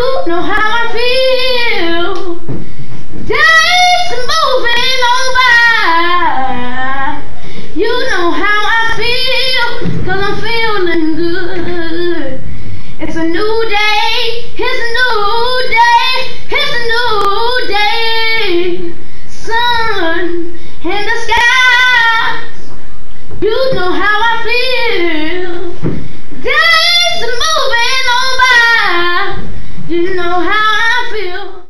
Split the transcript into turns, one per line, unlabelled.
don't know how I feel. Days moving on by. You know how I feel, cause I'm feeling good. It's a new day, it's a new day, it's a new day. Sun in the skies. You know how I feel. know how I feel.